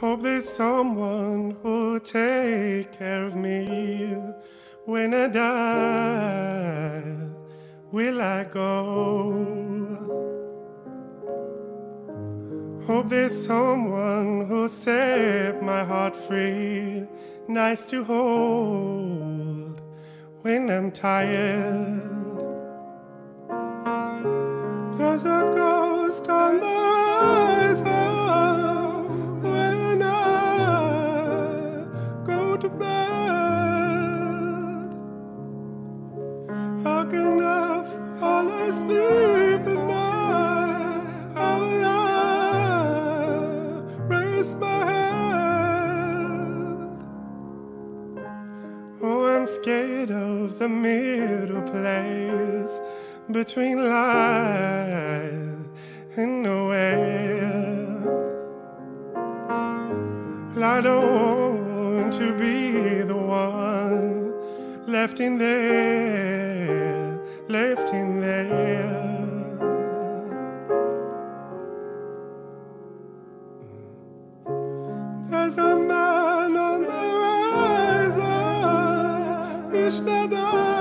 Hope there's someone who'll take care of me when I die. Will I go? Hope there's someone who'll set my heart free, nice to hold when I'm tired. There's a ghost go to bed. How can I fall asleep at night? How will I raise my head? Oh, I'm scared of the middle place between life and nowhere. I don't to be the one left in there, left in there. There's a man on the horizon, wish that I